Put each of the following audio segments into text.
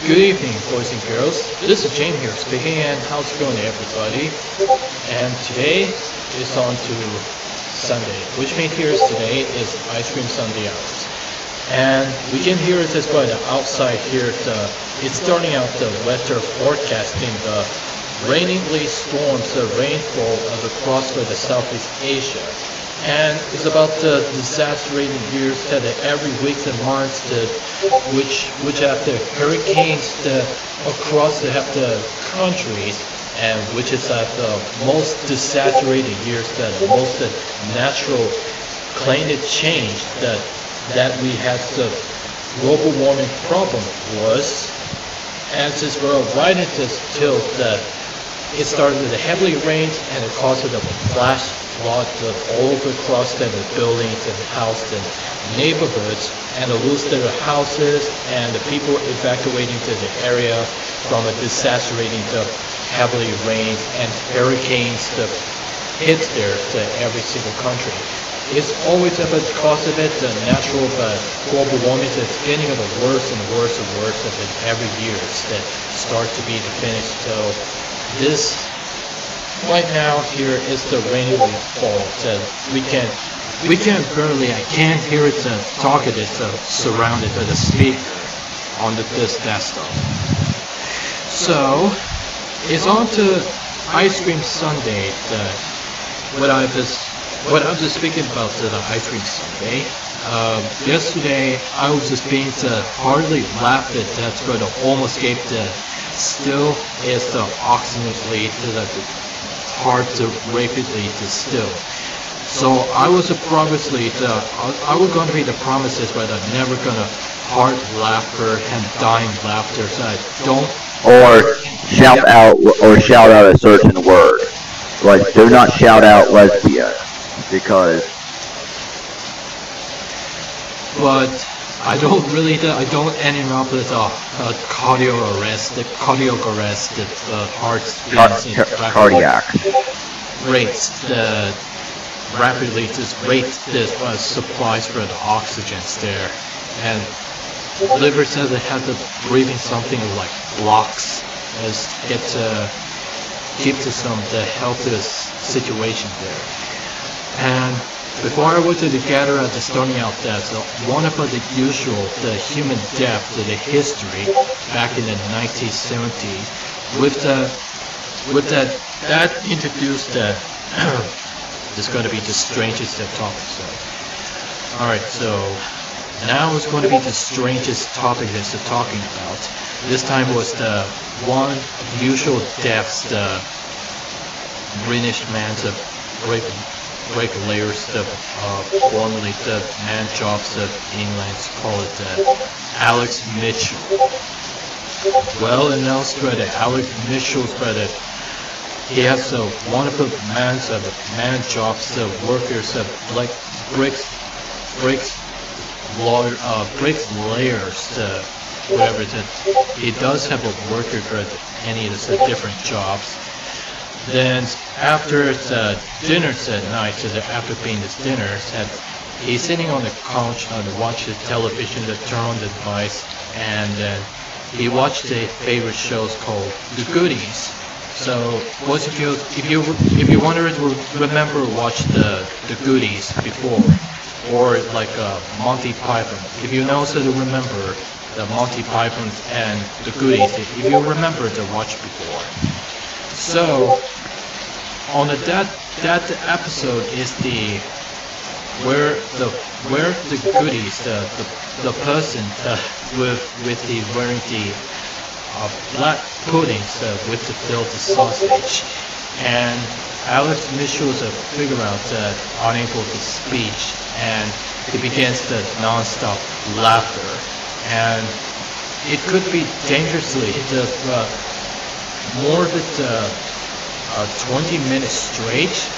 Good evening, boys and girls. This is James here speaking, and how's it going, everybody? And today is on to Sunday, which means here is today is ice cream Sunday. And we can hear it as well outside here. The, it's uh, starting out the weather forecasting the rainingly storms, the rainfall across the Southeast Asia and it's about the disaster-rated years that every week the months that which which have the hurricanes the across the have the countries and which is at the most desaturated years that most the natural climate change that that we had the global warming problem was. And since we're right into tilt that it started with a heavily rained and it caused a flash flood all across the buildings and houses and neighborhoods and lose their houses and the people evacuating to the area from a desaturating the heavily rained and hurricanes that hit there to every single country. It's always about the cause of it, the natural but global warming is getting worse and worse and worse of it every year that start to be the finish. So this right now here is the rainy fall that we can we can barely I can't hear it uh, talk it it's uh, surrounded by the speaker on the, this desktop. So it's on to ice cream sundae the, what I was what I was just speaking about the, the ice cream sundae uh, yesterday I was just being to hardly laugh at that's going to almost gave the still is the oxygen to the hard to rapidly distill. So I was a purposely the I was going to be the promises, but I'm never gonna hard laughter and dying laughter. So I don't. Or shout yeah. out or shout out a certain word. Like do not shout out lesbian because. But I don't really, I don't end up with a, a cardio arrest, the cardiac arrest, the uh, heart beats car- cardiac. Rates the rapidly just rate the uh, supplies for the oxygens there, and the liver says it has to breathing something like blocks as get to keep to some the healthiest situation there, and before I went to the gather at the starting out deaths, uh, one of the usual, the human death to the history back in the 1970s, with the, with that, that introduced the, is going to be the strangest topic. So, all right, so now it's going to be the strangest topic that they're talking about. This time was the one usual deaths, the British man's of raping break layers of uh, formerly the man jobs of England call it uh, Alex Mitchell. Well announced the Alex Mitchell's credit. he has a wonderful man of man jobs of workers of like bricks bricks lawyer uh, bricks layers uh, whatever is. He does have a worker credit any of the different jobs then after the dinner at night, so after paying his dinner, said he's sitting on the couch and watches television, the turn on the device, and uh, he watched the favorite shows called The Goodies. So, what if you if you if you wanted to remember watch the the Goodies before, or like uh, Monty Python, if you know so to remember the Monty Python and the Goodies, if you remember to watch before. So, on the, that that episode is the where the where the goodies the the, the person uh, with with the wearing the uh, black puddings uh, with the filled sausage. And Alex Mitchell's uh, figure out that unable to speech and he begins the non-stop laughter. And it could be dangerously the uh, more of it uh, uh, 20 minutes straight.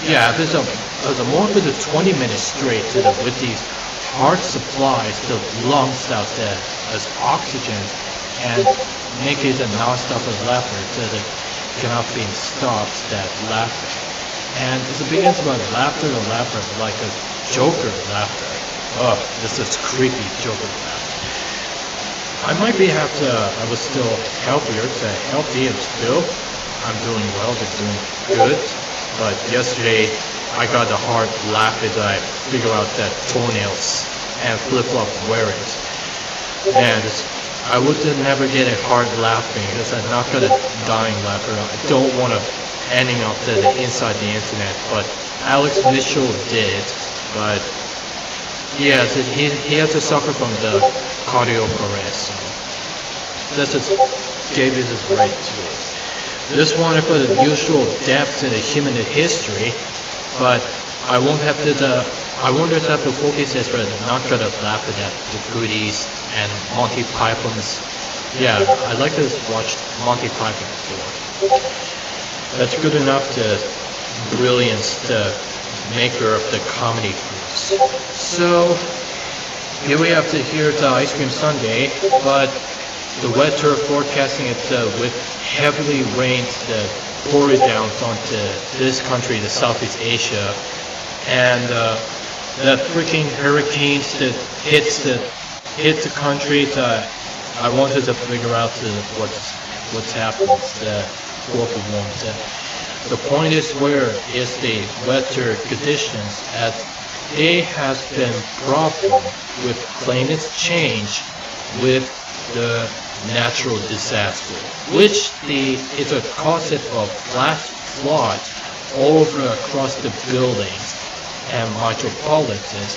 Yeah, there's a there's a more than the 20 minutes straight to the, with these heart supplies the lungs out there as oxygen and make it a non-stop laughter that it cannot be stopped that laughter. And it begins about laughter or laughter like a Joker laughter. Oh, this is creepy Joker laughter. I might be have to, I was still healthier, to healthy and still, I'm doing well, they're doing good. But yesterday, I got a hard laugh as I figure out that toenails and flip-flop wearing. And I would never get a hard laughing because I'm not got a dying laughter. I don't want to ending up to the inside the internet, but Alex Mitchell did. But yes, he he had to suffer from the cardio arrest. So that just gave it his right to it. This one for the usual depth in the human history, but I won't have to the I won't have to focus as for not gonna laugh at the goodies and Monty Python's yeah, I like to watch Monty Python before. That's good enough to brilliance the maker of the comedy. So here we have to hear the ice cream sundae, but the weather forecasting it uh, with heavily rains that pour it down onto this country, the Southeast Asia, and uh, the freaking hurricanes that hits the hit the country. Uh, I wanted to figure out the, what's what's happening. The global warming. The, point is where is the weather conditions as there has been problem with climate change with the natural disaster, which the is a cause of flash flood over across the buildings and metropolitans.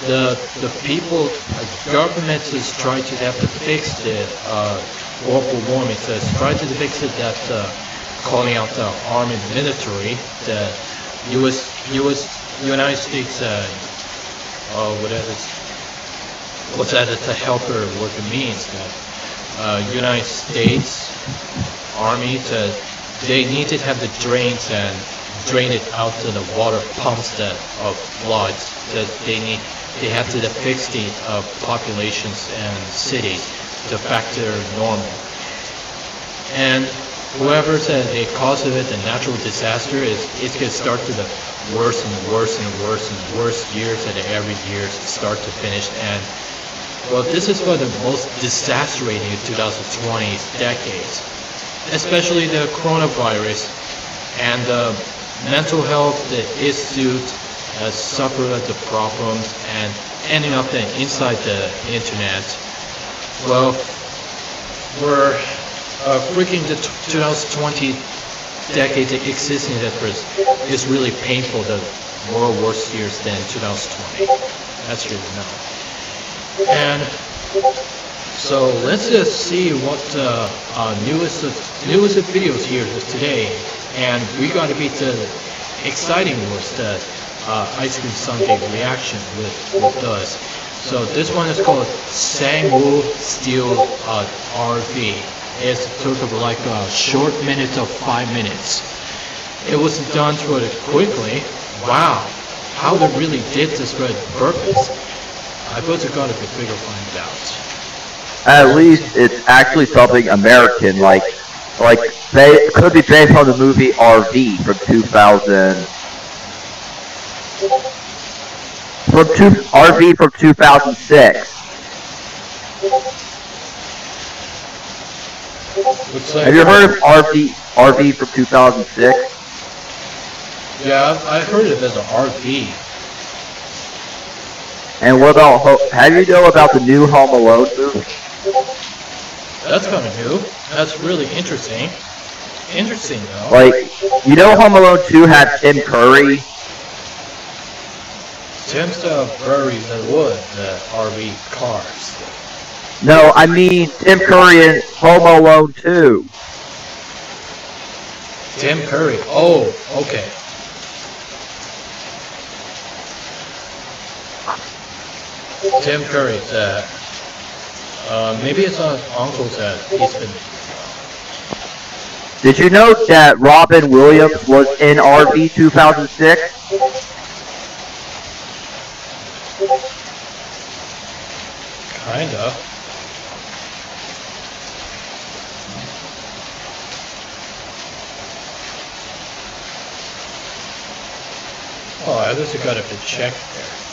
The the people, the government is trying to have to fix the uh, global warming. So it's trying to fix it that uh, calling out the army military, the U.S. U.S. United States, uh, uh, what is it? What's that? To help her, what it means that uh, United States Army to they need to have the drains and drain it out to the water pumps that of floods that they need they have to fix the uh, populations and cities to factor normal and whoever said a cause of it a natural disaster is it's going to start to the worse and worse and worse and worse years at every year start to finish and well, this is one of the most disastrating 2020 decades, especially the coronavirus and the mental health, the issue has suffered the problems and ending up inside the internet. Well, we're uh, freaking the 2020 decade existing is really painful. The more worse years than 2020. That's really no. And so let's just see what uh, uh, newest newest videos here today. And we got to be the exciting was the uh, ice cream sundae reaction with with us. So this one is called Sangwoo Steel uh, RV. It's took like a short minute of five minutes. It was done of quickly. Wow, how they really did this for purpose. I bet you got if you figure find out. At least it's actually something American, like like they could be based on the movie RV from 2000. From two RV from 2006. Like Have you heard of RV RV from 2006? Yeah, I heard of it as an RV. And what about, how do you know about the new Home Alone movie? That's kind of new. That's really interesting. Interesting, though. Like, you know Home Alone 2 had Tim Curry? Tim Curry that would, the RV cars. No, I mean Tim Curry in Home Alone 2. Tim Curry. Oh, okay. Tim Curry said, uh, maybe it's on Uncle said he's been. Did you know that Robin Williams was in RV 2006? Kinda. Oh, I just got to check there.